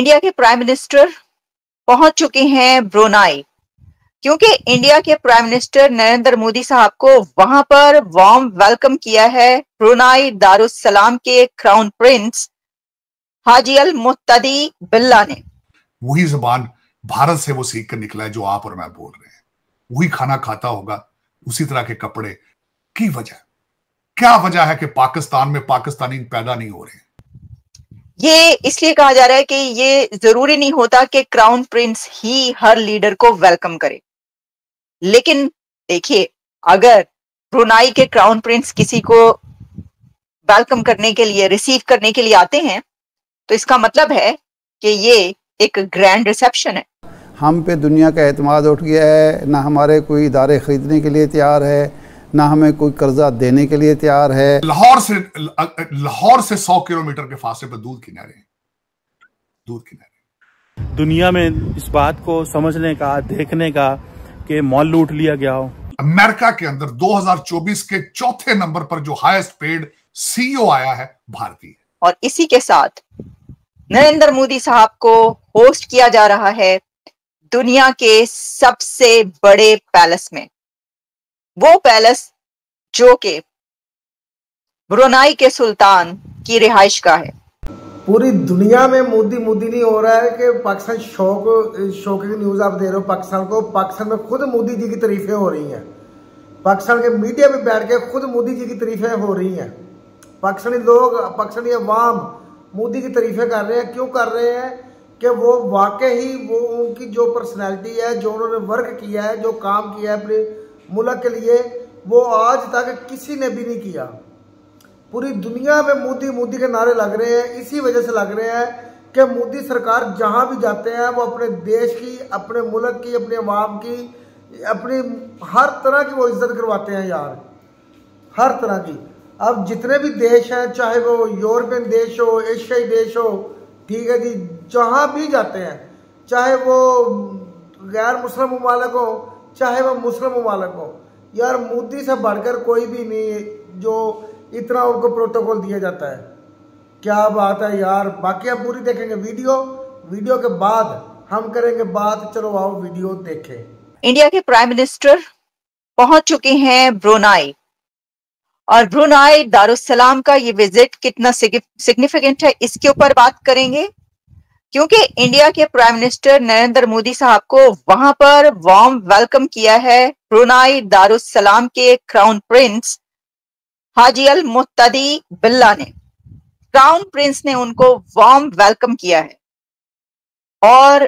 India کے prime minister پہنچ چکے ہیں برونائی۔ کیونکہ انڈیا کے پرائم منسٹر نریندر مودی صاحب کو وہاں پر وارم ویلکم کیا ہے، برونائی دارالسلام کے کراؤن پرنس حاجی المتدی بلہ نے۔ وہی زبان بھارت سے وہ سیکھ کر نکلا ہے جو آپ اور میں بول رہے ہیں۔ وہی کھانا کھاتا ہوگا، اسی طرح کے کپڑے، کی وجہ؟ کیا وجہ ہے کہ پاکستان میں پاکستانی پیدا نہیں ہو رہے ہیں؟ یہ اس لیے کہا جا رہا ہے کہ یہ ضروری نہیں ہوتا کہ کراؤن پرنس ہی ہر لیڈر کو ویلکم کرے۔ لیکن دیکھیے، اگر برونائی کے کراؤن پرنس کسی کو ویلکم کرنے کے لیے ریسیو کرنے کے لیے آتے ہیں، تو اس کا مطلب ہے کہ یہ ایک گرینڈ ریسپشن ہے۔ ہم پہ دنیا کا اعتماد اٹھ گیا ہے، نہ ہمارے کوئی ادارے خریدنے کے لیے تیار ہے نہ ہمیں کوئی قرضہ دینے کے لیے تیار ہے۔ لاہور سے لاہور سے سو کلومیٹر کے فاصلے پر دودھ کنارے دودھ کنارے دنیا میں اس بات کو سمجھنے کا دیکھنے کا کہ مال لوٹ لیا گیا ہو۔ امریکہ کے اندر دو ہزار چوبیس کے چوتھے نمبر پر جو ہائیسٹ پیڈ سی او آیا ہے بھارتی ہے۔ اور اسی کے ساتھ نریندر مودی صاحب کو ہوسٹ کیا جا رہا ہے دنیا کے سب سے بڑے پیلس میں۔ وہ پیلس جو کہ برونائی کے سلطان کی رہائش کا ہے۔ پوری دنیا میں مودی مودی نہیں ہو رہا ہے کہ پاکستان شوق شوق کی نیوز آپ دے رہے ہو، پاکستان کو، پاکستان میں خود مودی جی کی تعریفیں ہو رہی ہیں۔ پاکستان کے میڈیا میں بیٹھ کے خود مودی جی کی تعریفیں ہو رہی ہیں۔ پاکستانی لوگ، پاکستانی عوام مودی کی تعریفیں کر رہے ہیں۔ کیوں کر رہے ہیں؟ کہ وہ واقعی وہ ان کی جو پرسنالٹی ہے، جو انہوں نے ورک کیا ہے، جو کام کیا ہے اپنے ملک کے لیے وہ آج تک کسی نے بھی نہیں کیا۔ پوری دنیا میں مودی مودی کے نعرے لگ رہے ہیں، اسی وجہ سے لگ رہے ہیں کہ مودی سرکار جہاں بھی جاتے ہیں، وہ اپنے دیش کی، اپنے ملک کی، اپنے عوام کی، اپنی ہر طرح کی وہ عزت کرواتے ہیں یار۔ ہر طرح کی۔ اب جتنے بھی دیش ہیں، چاہے وہ یورپین دیش ہو، ایشیائی دیش ہو، ٹھیک ہے جی جہاں بھی جاتے ہیں، چاہے وہ غیر مسلم ممالک ہو چاہے وہ مسلم ممالک ہو۔ یار، مودی سے بڑھ کر کوئی بھی نہیں جو اتنا ان کو پروٹوکول دیا جاتا ہے۔ کیا بات ہے یار؟ باقی آپ پوری دیکھیں گے ویڈیو۔ ویڈیو کے بعد ہم کریں گے بات۔ چلو آؤ ویڈیو دیکھیں۔ انڈیا کے پرائم منسٹر پہنچ چکے ہیں برونائی۔ اور برونائی دارالسلام کا یہ وزٹ کتنا سگنیفیکنٹ ہے، اس کے اوپر بات کریں گے۔ کیونکہ انڈیا کے پرائم منسٹر نریندر مودی صاحب کو وہاں پر وارم ویلکم کیا ہے، برونائی دارالسلام کے کراؤن پرنس حاجی المتدی بلہ نے۔ کراؤن پرنس نے ان کو وارم ویلکم کیا ہے۔ اور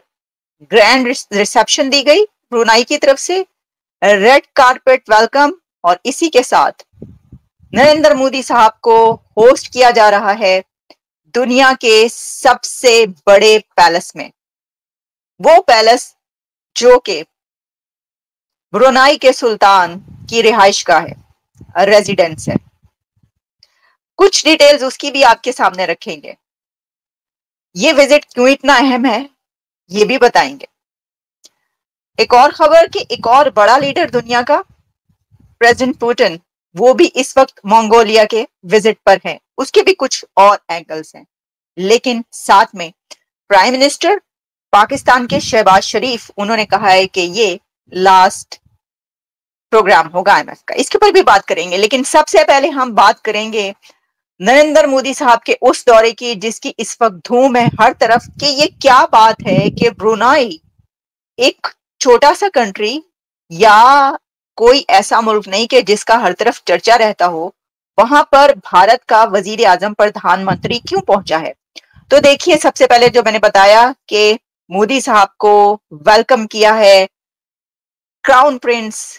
گرینڈ ریسپشن دی گئی برونائی کی طرف سے۔ ریڈ کارپیٹ ویلکم اور اسی کے ساتھ نریندر مودی صاحب کو ہوسٹ کیا جا رہا ہے۔ دنیا کے سب سے بڑے پیلس میں۔ وہ پیلس جو کہ برونائی کے سلطان کی رہائش کا ہے ریزیڈنس ہے۔ کچھ ڈیٹیلز اس کی بھی آپ کے سامنے رکھیں گے۔ یہ وزٹ کیوں اتنا اہم ہے؟ یہ بھی بتائیں گے۔ ایک اور خبر کہ ایک اور بڑا لیڈر دنیا کا پریزنٹ پوٹن وہ بھی اس وقت مونگولیا کے وزٹ پر ہیں۔ اس کے بھی کچھ اور اینگلز ہیں۔ لیکن ساتھ میں پرائم منسٹر پاکستان کے شہباز شریف، انہوں نے کہا ہے کہ یہ لاسٹ پروگرام ہوگا ایم ایف کا۔ اس کے اوپر بھی بات کریں گے، لیکن سب سے پہلے ہم بات کریں گے نریندر مودی صاحب کے اس دورے کی، جس کی اس وقت دھوم ہے ہر طرف، کہ یہ کیا بات ہے کہ برونائی ایک چھوٹا سا کنٹری یا کوئی ایسا ملک نہیں کہ جس کا ہر طرف چرچا رہتا ہو۔ وہاں پر بھارت کا وزیر اعظم پردھان منتری کیوں پہنچا ہے؟ تو دیکھیے سب سے پہلے جو میں نے بتایا کہ مودی صاحب کو ویلکم کیا ہے کراؤن پرنس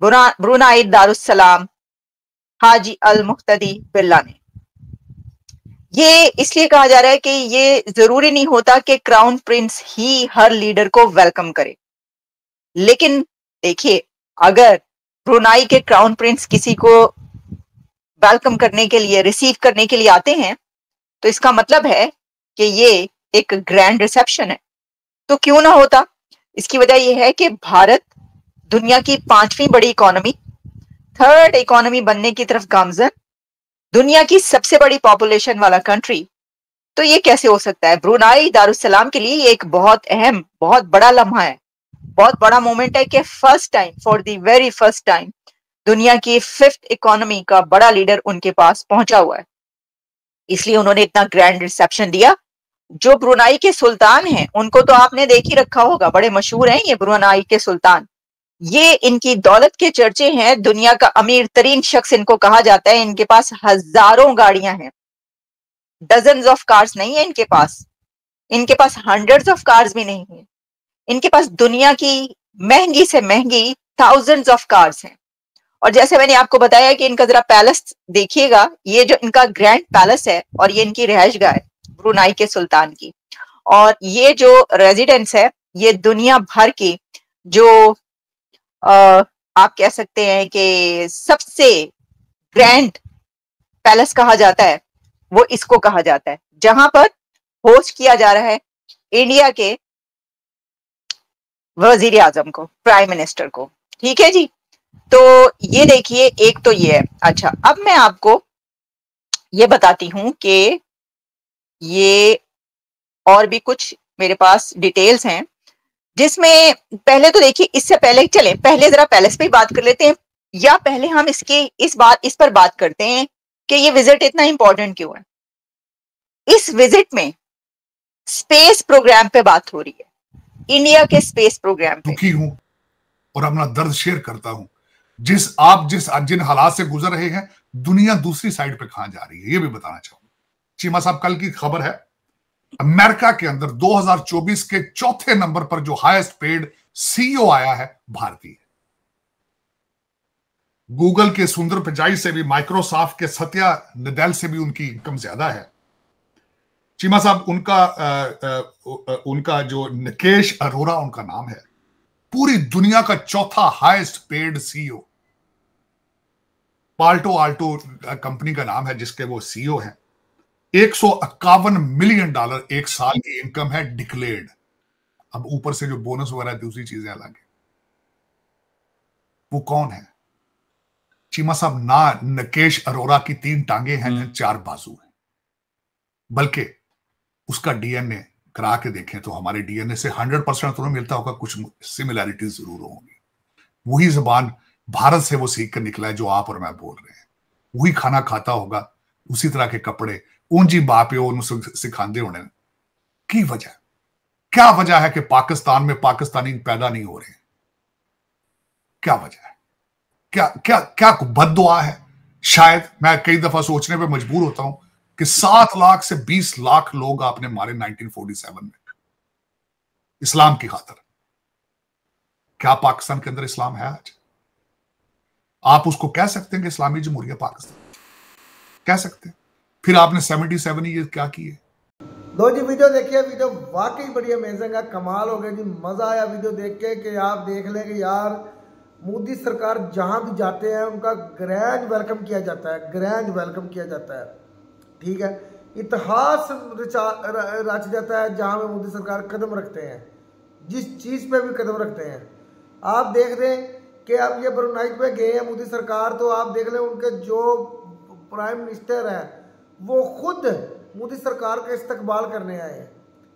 برونائی دارالسلام حاجی المختدی بلہ نے۔ یہ اس لیے کہا جا رہا ہے کہ یہ ضروری نہیں ہوتا کہ کراؤن پرنس ہی ہر لیڈر کو ویلکم کرے۔ لیکن دیکھیے اگر برونائی کے کراؤن پرنس کسی کو ویلکم کرنے کے لیے ریسیو کرنے کے لیے آتے ہیں، تو اس کا مطلب ہے کہ یہ ایک گرینڈ ریسپشن ہے۔ تو کیوں نہ ہوتا؟ اس کی وجہ یہ ہے کہ بھارت دنیا کی پانچویں بڑی اکانومی تھرڈ اکانومی بننے کی طرف گامزن، دنیا کی سب سے بڑی پاپولیشن والا کنٹری تو یہ کیسے ہو سکتا ہے؟ برونائی دارالسلام کے لیے یہ ایک بہت اہم، بہت بڑا لمحہ ہے۔ بہت بڑا مومنٹ ہے کہ first time for the very first time دنیا کی ففتھ اکانومی کا بڑا لیڈر ان کے پاس پہنچا ہوا ہے۔ اس لیے انہوں نے اتنا گرینڈ ریسپشن دیا۔ جو برونائی کے سلطان ہیں، ان کو تو آپ نے دیکھ ہی رکھا ہوگا، بڑے مشہور ہیں یہ برونائی کے سلطان۔ یہ ان کی دولت کے چرچے ہیں، دنیا کا امیر ترین شخص ان کو کہا جاتا ہے، ان کے پاس ہزاروں گاڑیاں ہیں۔ ڈزنز آف کارز نہیں ہیں ان کے پاس۔ ان کے پاس ہنڈریڈ آف کارز بھی نہیں ہیں۔ ان کے پاس دنیا کی مہنگی سے مہنگی تھاؤزنڈ آف کارز ہیں۔ اور جیسے میں نے آپ کو بتایا کہ ان کا ذرا پیلس دیکھیے گا، یہ جو ان کا گرینڈ پیلس ہے اور یہ ان کی رہائش گاہ ہے، برونائی کے سلطان کی۔ اور یہ جو ریزیڈنس ہے، یہ دنیا بھر کی جو آپ کہہ سکتے ہیں کہ سب سے گرینڈ پیلس کہا جاتا ہے، وہ اس کو کہا جاتا ہے۔ جہاں پر ہوسٹ کیا جا رہا ہے انڈیا کے وزیر اعظم کو پرائم منسٹر کو۔ ٹھیک ہے جی؟ تو یہ دیکھیے، ایک تو یہ ہے۔ اچھا اب میں آپ کو یہ بتاتی ہوں کہ یہ اور بھی کچھ میرے پاس ڈیٹیلز ہیں، جس میں پہلے تو دیکھیے، اس سے پہلے، چلیں، پہلے ذرا پیلس پہ ہی بات کر لیتے ہیں۔ یا پہلے ہم اس کی اس بات، اس پر بات کرتے ہیں کہ یہ وزٹ اتنا امپورٹنٹ کیوں ہے۔ اس وزٹ میں اسپیس پروگرام پہ بات ہو رہی ہے۔ انڈیا کے اسپیس پروگرام پہ۔ ہوں اور اپنا درد شیئر کرتا ہوں۔ جس آپ جس جن حالات سے گزر رہے ہیں، دنیا دوسری سائڈ پہ کہاں جا رہی ہے؟ یہ بھی بتانا چاہوں چیما صاحب، کل کی خبر ہے، امریکہ کے اندر دو ہزار چوبیس کے چوتھے نمبر پر جو ہائیسٹ پیڈ سی او آیا ہے، بھارتی ہے۔ گوگل کے سندر پجائی سے بھی مائکروسافٹ کے ستیا ندیل سے بھی ان کی انکم زیادہ ہے۔ چیما صاحب ان کا ان کا جو نکیش ارورا ان کا نام ہے۔ پوری دنیا کا چوتھا highest paid C O Palo Alto company کا نام ہے جس کے وہ سی او ہیں۔ ایک سو اکاون ملین ڈالر ایک سال کی انکم ہے ڈکلیئرڈ اب اوپر سے جو بونس وغیرہ دوسری چیزیں الگ ہیں۔ وہ کون ہے چیما صاحب نہ نکیش ارورا کی تین ٹانگیں ہیں چار بازو ہیں۔ بلکہ اس کا ڈی این اے کرا کے دیکھیں تو ہمارے ڈی این اے سے ہنڈریڈ پرسینٹ تو نہیں ملتا ہوگا، کچھ سملیرٹی ضرور ہوں گی۔ وہی زبان بھارت سے وہ سیکھ کر نکلا ہے جو آپ اور میں بول رہے ہیں۔ وہی کھانا کھاتا ہوگا، اسی طرح کے کپڑے اونجی باپ سکھاندے ہونے کی وجہ؟ کیا وجہ ہے کہ پاکستان میں پاکستانی پیدا نہیں ہو رہے کیا وجہ ہے؟ کیا کیا کیا بد دعا ہے؟ شاید میں کئی دفعہ سوچنے پہ مجبور ہوتا ہوں کہ سات لاکھ سے بیس لاکھ لوگ آپ نے مارے نائنٹین فورٹی سیون میں۔ اسلام کی خاطر۔ کیا پاکستان کے اندر اسلام ہے آج؟ آپ اس کو کہہ سکتے ہیں کہ اسلامی جمہوریہ پاکستان۔ کہہ سکتے ہیں۔ پھر آپ نے سیونٹی سیون یہ کیا کی ہے؟ دو جی ویڈیو دیکھیے، ویڈیو واقعی بڑی امیزنگ ہے۔ کمال ہو گیا جی مزہ آیا ویڈیو دیکھ کے کہ آپ دیکھ لیں کہ یار، مودی سرکار جہاں بھی جاتے ہیں، ان کا گرینڈ ویلکم کیا جاتا ہے، گرینڈ ویلکم کیا جاتا ہے۔ ٹھیک ہے؟ اتحاس رچ جاتا ہے جہاں پہ مودی سرکار قدم رکھتے ہیں۔ جس چیز پہ بھی قدم رکھتے ہیں۔ آپ دیکھ دیں کہ اب یہ برونائٹ پہ گئے ہیں مودی سرکار، تو آپ دیکھ لیں ان کے جو پرائم منسٹر ہیں، وہ خود مودی سرکار کا استقبال کرنے آئے ہیں۔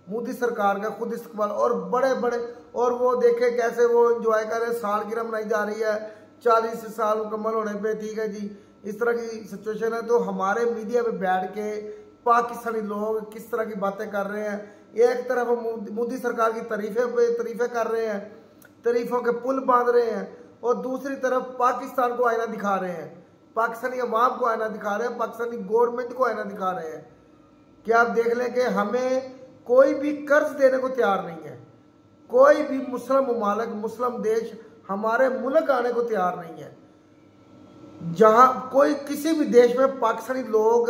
مودی سرکار کا خود استقبال، اور بڑے بڑے اور وہ دیکھے کیسے وہ انجوائے کر رہے سال گرہ منائی جا رہی ہے۔ چالیس سال مکمل ہونے پہ، ٹھیک ہے جی۔ اس طرح کی سچویشن ہے تو ہمارے میڈیا پہ بیٹھ کے پاکستانی لوگ کس طرح کی باتیں کر رہے ہیں۔ ایک طرف مودی سرکار کی تعریفیں پہ تعریفیں کر رہے ہیں، تعریفوں کے پل باندھ رہے ہیں اور دوسری طرف پاکستان کو آئینہ دکھا رہے ہیں۔ پاکستانی عوام کو آئینہ دکھا رہے ہیں، پاکستانی گورنمنٹ کو آئینہ دکھا رہے ہیں۔ کہ آپ دیکھ لیں کہ ہمیں کوئی بھی قرض دینے کو تیار نہیں ہے۔ کوئی بھی مسلم ممالک، مسلم دیش ہمارے ملک آنے کو تیار نہیں ہے۔ جہاں کوئی کسی بھی دیش میں پاکستانی لوگ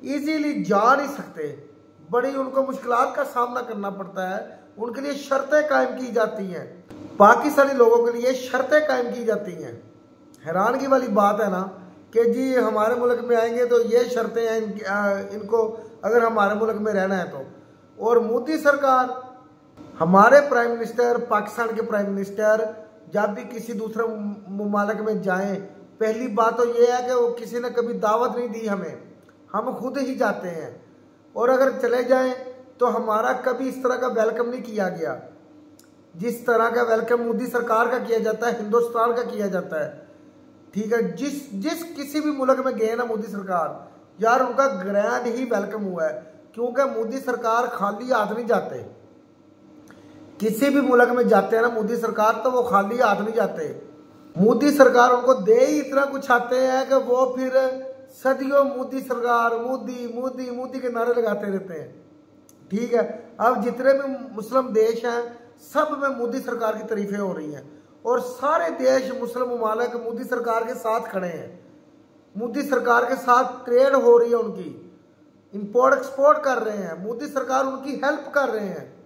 ایزیلی جا نہیں سکتے۔ بڑی ان کو مشکلات کا سامنا کرنا پڑتا ہے۔ ان کے لیے شرطیں قائم کی جاتی ہیں۔ پاکستانی لوگوں کے لیے شرطیں قائم کی جاتی ہیں۔ حیرانگی والی بات ہے نا کہ جی ہمارے ملک میں آئیں گے تو یہ شرطیں ہیں ان کو اگر ہمارے ملک میں رہنا ہے تو۔ اور مودی سرکار، ہمارے پرائم منسٹر، پاکستان کے پرائم منسٹر، جب بھی کسی دوسرے ممالک میں جائیں پہلی بات تو یہ ہے کہ وہ کسی نے کبھی دعوت نہیں دی ہمیں۔ ہم خود ہی جاتے ہیں۔ اور اگر چلے جائیں تو ہمارا کبھی اس طرح کا ویلکم نہیں کیا گیا۔ جس طرح کا ویلکم مودی سرکار کا کیا جاتا ہے، ہندوستان کا کیا جاتا ہے۔ ٹھیک ہے، جس جس کسی بھی ملک میں گئے نا مودی سرکار، یار ان کا گرینڈ ہی ویلکم ہوا ہے۔ کیونکہ مودی سرکار خالی ہاتھ نہیں جاتے۔ کسی بھی ملک میں جاتے ہیں نا مودی سرکار تو وہ خالی ہاتھ نہیں جاتے۔ مودی سرکار ان کو دے ہی اتنا کچھ آتے ہیں کہ وہ پھر صدیوں مودی سرکار، مودی مودی مودی کے نعرے لگاتے رہتے ہیں۔ ٹھیک ہے، اب جتنے بھی مسلم دیش ہیں، سب میں مودی سرکار کی تعریفیں ہو رہی ہیں۔ اور سارے دیش مسلم ممالک مودی سرکار کے ساتھ کھڑے ہیں۔ مودی سرکار کے ساتھ ٹریڈ ہو رہی ہے ان کی۔ امپورٹ، ایکسپورٹ کر رہے ہیں۔ مودی سرکار ان کی ہیلپ کر رہے ہیں۔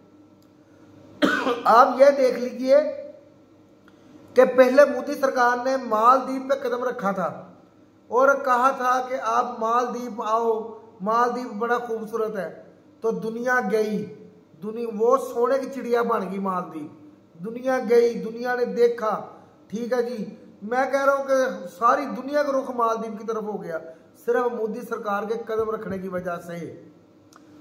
آپ یہ دیکھ لیجیے کہ پہلے مودی سرکار نے مالدیپ پہ قدم رکھا تھا اور کہا تھا کہ آپ مالدیپ آؤ مالدیپ بڑا خوبصورت ہے۔ تو دنیا گئی دنیا وہ سونے کی چڑیا بن گئی مالدیپ دنیا گئی، دنیا نے دیکھا۔ ٹھیک ہے جی میں کہہ رہا ہوں کہ ساری دنیا کا رخ مالدیپ کی طرف ہو گیا، صرف مودی سرکار کے قدم رکھنے کی وجہ سے۔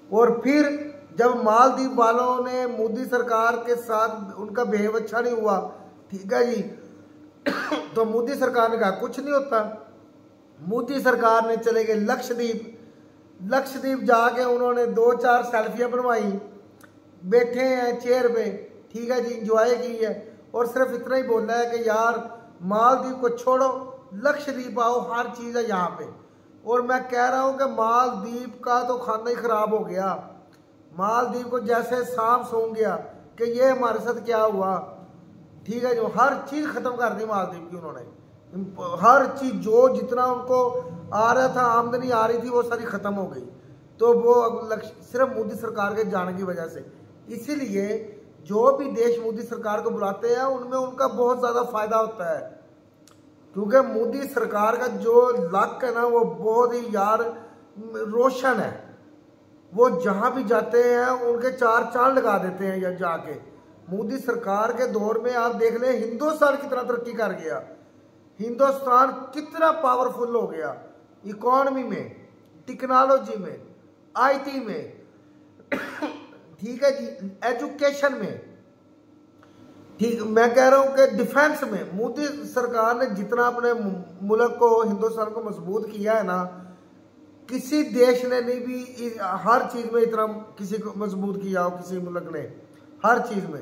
اور پھر جب مالدیپ والوں نے مودی سرکار کے ساتھ ان کا بہیو اچھا نہیں ہوا ٹھیک ہے جی تو مودی سرکار نے کہا کچھ نہیں ہوتا مودی سرکار نے چلے گئے لکشدیپ لکشدیپ جا کے انہوں نے دو چار سیلفیاں بنوائی بیٹھے ہیں چیئر پہ ٹھیک ہے جی انجوائے کی ہے اور صرف اتنا ہی بول رہا ہے کہ یار مالدیپ کو چھوڑو لکشدیپ آؤ ہر چیز ہے یہاں پہ اور میں کہہ رہا ہوں کہ مالدیپ کا تو کھانا ہی خراب ہو گیا مالدیپ کو جیسے سانپ سونگ گیا کہ یہ ہمارے ساتھ کیا ہوا ٹھیک ہے جو ہر چیز ختم کر دی مالدیپ کی انہوں نے۔ ہر چیز جو جتنا ان کو آ رہا تھا، آمدنی آ رہی تھی، وہ ساری ختم ہو گئی۔ تو وہ صرف مودی سرکار کے جانے کی وجہ سے۔ اسی لیے جو بھی دیش مودی سرکار کو بلاتے ہیں، ان میں ان کا بہت زیادہ فائدہ ہوتا ہے۔ کیونکہ مودی سرکار کا جو لک ہے نا، وہ بہت ہی یار روشن ہے۔ وہ جہاں بھی جاتے ہیں، ان کے چار چاند لگا دیتے ہیں یا جا کے۔ مودی سرکار کے دور میں آپ دیکھ لیں، ہندوستان کتنا ترقی کر گیا۔ ہندوستان کتنا پاورفل ہو گیا۔ اکانومی میں ٹیکنالوجی میں، آئی ٹی میں۔ ٹھیک ہے جی ایجوکیشن میں۔ ٹھیک، میں کہہ رہا ہوں کہ ڈیفینس میں۔ مودی سرکار نے جتنا اپنے ملک کو، ہندوستان کو مضبوط کیا ہے نا، کسی دیش نے نہیں بھی ہر چیز میں اتنا کسی کو مضبوط کیا ہو، کسی ملک نے۔ ہر چیز میں۔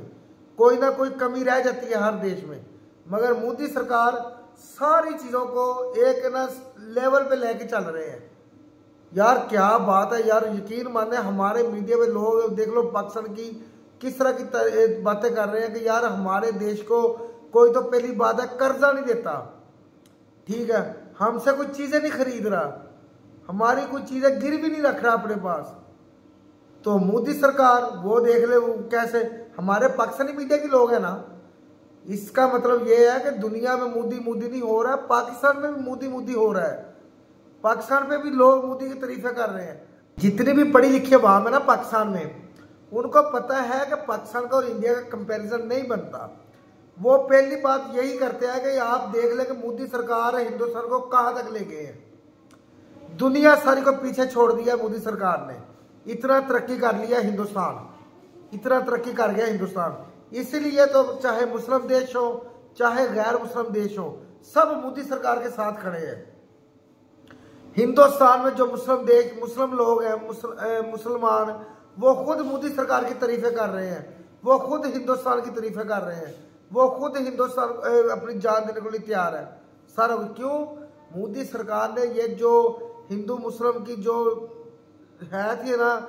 کوئی نہ کوئی کمی رہ جاتی ہے ہر دیش میں۔ مگر مودی سرکار ساری چیزوں کو ایک نا لیول پہ لے کے چل رہے ہیں۔ یار کیا بات ہے؟ یار یقین مانے ہمارے میڈیا میں لوگ دیکھ لو پاکستان کی کس طرح کی باتیں کر رہے ہیں کہ یار ہمارے دیش کو کوئی تو پہلی بات ہے قرضہ نہیں دیتا۔ ٹھیک ہے، ہم سے کوئی چیزیں نہیں خرید رہا۔ ہماری کوئی چیزیں گر بھی نہیں رکھ رہا اپنے پاس۔ تو مودی سرکار وہ دیکھ لے، وہ کیسے؟ ہمارے پاکستانی میڈیا کے لوگ ہیں نا، اس کا مطلب یہ ہے کہ دنیا میں مودی مودی نہیں ہو رہا ہے، پاکستان میں بھی مودی مودی ہو رہا ہے۔ پاکستان پہ بھی لوگ مودی کی تعریفیں کر رہے ہیں۔ جتنی بھی پڑھی لکھی عوام ہے نا پاکستان میں، ان کو پتا ہے کہ پاکستان کا اور انڈیا کا کمپیریزن نہیں بنتا۔ وہ پہلی بات یہی کرتے ہیں کہ آپ دیکھ لیں کہ مودی سرکار ہندوستان کو کہاں تک لے گئے ہیں۔ دنیا ساری کو پیچھے چھوڑ دیا مودی سرکار نے۔ اتنا ترقی کر لیا ہندوستان اتنا ترقی کر گیا ہندوستان اسی لیے تو چاہے مسلم دیش ہو چاہے غیر مسلم دیش ہو سب مودی سرکار کے ساتھ کھڑے ہیں ہندوستان میں جو مسلم دیش مسلم لوگ ہیں مسلمان وہ خود مودی سرکار کی تعریفیں کر رہے ہیں وہ خود ہندوستان کی تعریفیں کر رہے ہیں وہ خود ہندوستان اپنی جان دینے کو لیے تیار ہے سارا کیوں مودی سرکار نے یہ جو ہندو مسلم کی جو ہے تھی نا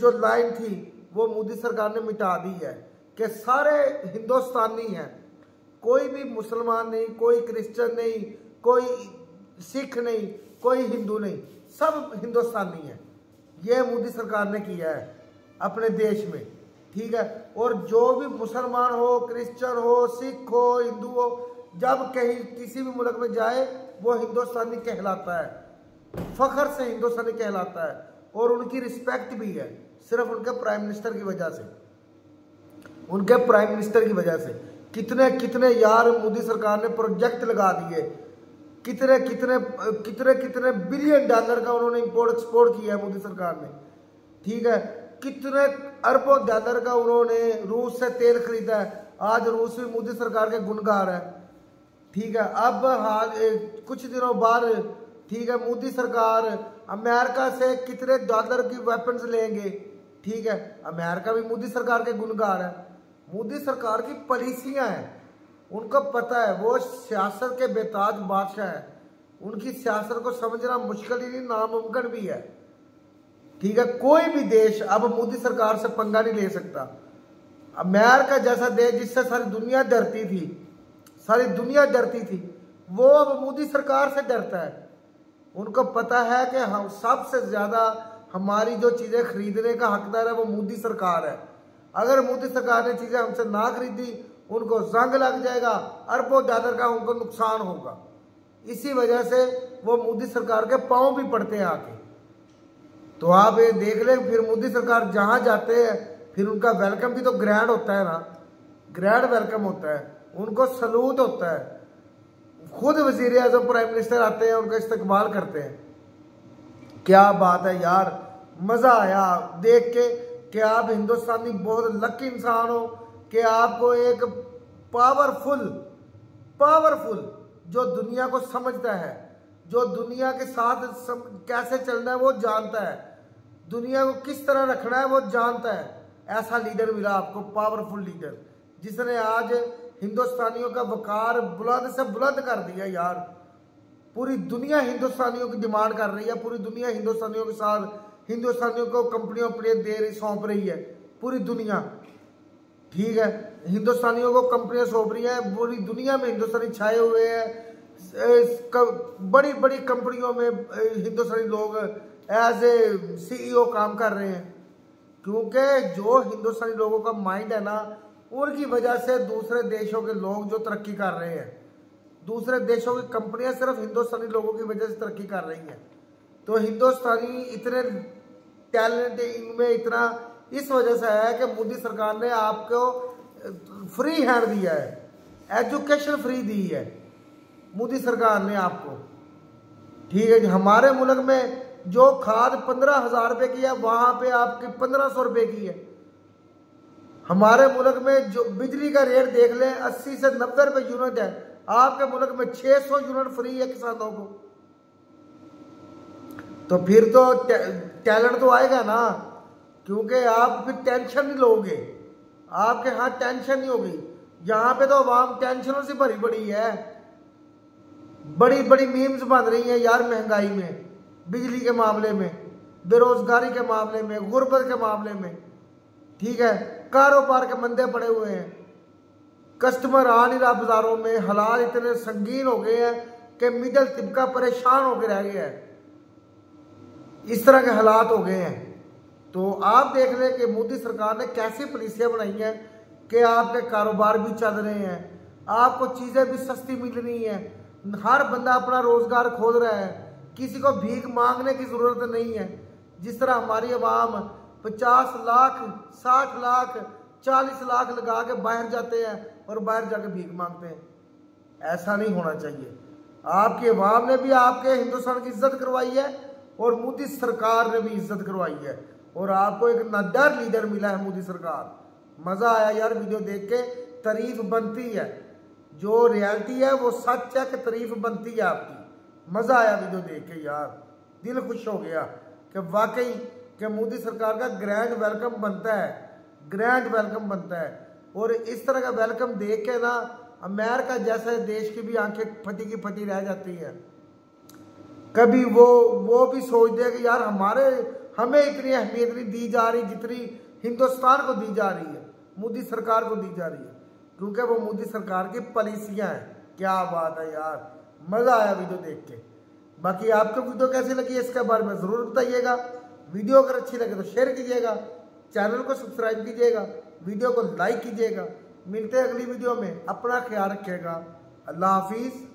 جو لائن تھی، وہ مودی سرکار نے مٹا دی ہے کہ سارے ہندوستانی ہیں۔ کوئی بھی مسلمان نہیں، کوئی کرسچن نہیں، کوئی سکھ نہیں، کوئی ہندو نہیں، سب ہندوستانی ہیں۔ یہ مودی سرکار نے کیا ہے اپنے دیش میں، ٹھیک ہے؟ اور جو بھی مسلمان ہو، کرسچن ہو، سکھ ہو، ہندو ہو، جب کہیں کسی بھی ملک میں جائے، وہ ہندوستانی کہلاتا ہے۔ فخر سے ہندوستانی کہلاتا ہے۔ اور ان کی رسپیکٹ بھی ہے، صرف ان کے پرائم منسٹر کی وجہ سے۔ ان کے پرائم منسٹر کی وجہ سے۔ کتنے کتنے یار مودی سرکار نے پروجیکٹ لگا دیے۔ کتنے کتنے کتنے کتنے بلین ڈالر کا انہوں نے امپورٹ ایکسپورٹ کیا ہے مودی سرکار نے۔ ٹھیک ہے، کتنے اربوں ڈالر کا انہوں نے روس سے تیل خریدا ہے۔ آج روس بھی مودی سرکار کے گنگار ہے۔ ٹھیک ہے، اب کچھ دنوں بعد ٹھیک ہے، مودی سرکار، امریکہ سے کتنے ڈالر کی ویپنز لیں گے؟ ٹھیک ہے، امریکہ بھی مودی سرکار کے گنگار ہے مودی سرکار کی پالیسیاں ہیں۔ ان کو پتہ ہے، وہ سیاست کے بیتاج بادشاہ ہیں۔ ان کی سیاست کو سمجھنا مشکل ہی نہیں، ناممکن بھی ہے۔ ٹھیک ہے، کوئی بھی دیش اب مودی سرکار سے پنگا نہیں لے سکتا۔ امریکہ جیسا دیش جس سے ساری دنیا ڈرتی تھی، ساری دنیا ڈرتی تھی، وہ اب مودی سرکار سے ڈرتا ہے۔ ان کو پتا ہے کہ ہم سب سے زیادہ ہماری جو چیزیں خریدنے کا حقدار ہے وہ مودی سرکار ہے۔ اگر مودی سرکار نے چیزیں ہم سے نہ خریدی، ان کو زنگ لگ جائے گا، اربوں ڈالر کا ان کو نقصان ہوگا۔ اسی وجہ سے وہ مودی سرکار کے پاؤں بھی پڑتے ہیں آ کے تو آپ یہ دیکھ لیں، پھر مودی سرکار جہاں جاتے ہیں، پھر ان کا ویلکم بھی تو گرینڈ ہوتا ہے نا۔ گرینڈ ویلکم ہوتا ہے۔ ان کو سلوٹ ہوتا ہے۔ خود وزیر اعظم پرائم منسٹر آتے ہیں، ان کا استقبال کرتے ہیں۔ کیا بات ہے یار، مزہ آیا دیکھ کے کہ آپ ہندوستانی بہت لکی انسان ہو، کہ آپ کو ایک پاورفل پاورفل جو دنیا کو سمجھتا ہے، جو دنیا کے ساتھ کیسے چلنا ہے وہ جانتا ہے۔ دنیا کو کس طرح رکھنا ہے وہ جانتا ہے۔ ایسا لیڈر ملا آپ کو پاورفل لیڈر جس نے آج ہندوستانیوں کا وقار بلند سے بلند کر دیا یار۔ پوری دنیا ہندوستانیوں کی ڈیمانڈ کر رہی ہے، پوری دنیا ہندوستانیوں کے ساتھ، ہندوستانیوں کو کمپنیوں پلیٹ دے رہی سونپ رہی ہے، پوری دنیا۔ ٹھیک ہے، ہندوستانیوں کو کمپنیاں سونپ رہی ہیں، پوری دنیا میں ہندوستانی چھائے ہوئے ہیں۔ بڑی بڑی کمپنیوں میں ہندوستانی لوگ ایز اے سی ای او کام کر رہے ہیں۔ کیونکہ جو ہندوستانی لوگوں کا مائنڈ ہے نا ان کی وجہ سے دوسرے دیشوں کے لوگ جو ترقی کر رہے ہیں، دوسرے دیشوں کی کمپنیاں صرف ہندوستانی لوگوں کی وجہ سے ترقی کر رہی ہیں۔ تو ہندوستانی اتنے ٹیلنٹ ان میں اتنا اس وجہ سے ہے کہ مودی سرکار نے آپ کو فری ہینڈ دیا ہے ایجوکیشن فری دی ہے۔ مودی سرکار نے آپ کو۔ ٹھیک ہے جی ہمارے ملک میں جو کھاد پندرہ ہزار روپے کی ہے، وہاں پہ آپ کی پندرہ سو روپے کی ہے۔ ہمارے ملک میں جو بجلی کا ریٹ دیکھ لیں، اسی سے نبے روپے یونٹ ہے۔ آپ کے ملک میں چھ سو یونٹ فری ہے کسانوں کو۔ تو پھر تو ٹیلنٹ تو آئے گا نا، کیونکہ آپ پھر ٹینشن نہیں لو گے۔ آپ کے ہاں ٹینشن نہیں ہوگی۔ یہاں پہ تو عوام ٹینشنوں سے بھری بڑی ہے۔ بڑی بڑی میمز بن رہی ہیں یار مہنگائی میں، بجلی کے معاملے میں، بے روزگاری کے معاملے میں، غربت کے معاملے میں۔ ٹھیک ہے؟ کاروبار کے مندے پڑے ہوئے ہیں۔ کسٹمر آ نہیں رہا بازاروں میں حالات اتنے سنگین ہو گئے ہیں کہ مڈل طبقہ پریشان ہو کے رہ گیا ہے۔ اس طرح کے حالات ہو گئے ہیں۔ تو آپ دیکھ لیں کہ مودی سرکار نے کیسی پالیسیاں بنائی ہیں کہ آپ کے کاروبار بھی چل رہے ہیں۔ آپ کو چیزیں بھی سستی مل رہی ہیں۔ ہر بندہ اپنا روزگار کھود رہا ہے۔ کسی کو بھیک مانگنے کی ضرورت نہیں ہے۔ جس طرح ہماری عوام پچاس لاکھ، ساٹھ لاکھ، چالیس لاکھ لگا کے باہر جاتے ہیں اور باہر جا کے بھیک مانگتے ہیں۔ ایسا نہیں ہونا چاہیے۔ آپ کی عوام نے بھی آپ کے ہندوستان کی عزت کروائی ہے اور مودی سرکار نے بھی عزت کروائی ہے۔ اور آپ کو ایک ندر لیڈر ملا ہے مودی سرکار۔ مزہ آیا یار ویڈیو دیکھ کے، تعریف بنتی ہے۔ جو ریالٹی ہے وہ سچ ہے کہ تعریف بنتی ہے آپ کی۔ مزہ آیا ویڈیو دیکھ کے یار۔ دل خوش ہو گیا کہ واقعی کہ مودی سرکار کا گرینڈ ویلکم بنتا ہے، گرینڈ ویلکم بنتا ہے۔ اور اس طرح کا ویلکم دیکھ کے نا، امریکہ جیسے دیش کی بھی آنکھیں پھٹی کی پھٹی رہ جاتی ہیں۔ کبھی وہ وہ بھی سوچتے ہیں کہ یار ہمارے، ہمیں اتنی اہمیت نہیں دی جا رہی جتنی ہندوستان کو دی جا رہی ہے، مودی سرکار کو دی جا رہی ہے۔ کیونکہ وہ مودی سرکار کی پالیسیاں ہیں۔ کیا بات ہے یار، مزہ آیا ویڈیو دیکھ کے۔ باقی آپ کو ویڈیو کیسی لگی اس کے بارے میں ضرور بتائیے گا۔ ویڈیو اگر اچھی لگے تو شیئر کیجیے گا، چینل کو سبسکرائب کیجیے گا، ویڈیو کو لائک کیجیے گا۔ ملتے ہیں اگلی ویڈیو میں، اپنا خیال رکھے گا۔ اللہ حافظ۔